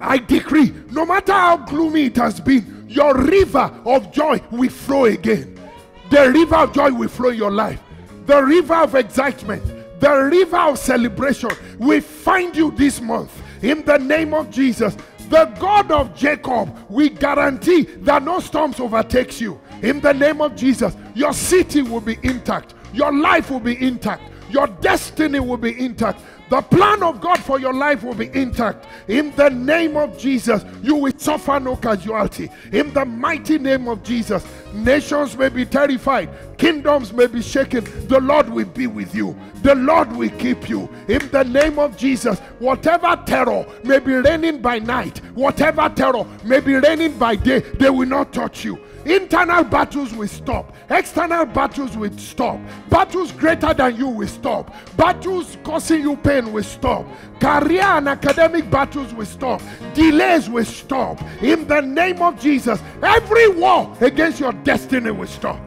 I decree, no matter how gloomy it has been, your river of joy will flow again. The river of joy will flow in your life. The river of excitement, the river of celebration will find you this month in the name of Jesus. The God of Jacob we guarantee that no storms overtakes you. In the name of Jesus, your city will be intact. Your life will be intact. Your destiny will be intact. The plan of God for your life will be intact. In the name of Jesus, you will suffer no casualty. In the mighty name of Jesus, nations may be terrified, kingdoms may be shaken. The Lord will be with you. The Lord will keep you. In the name of Jesus, whatever terror may be raining by night, whatever terror may be raining by day, they will not touch you. Internal battles will stop. External battles will stop. Battles greater than you will stop. Battles causing you pain will stop. Career and academic battles will stop. Delays will stop. In the name of Jesus, every war against your destiny will stop.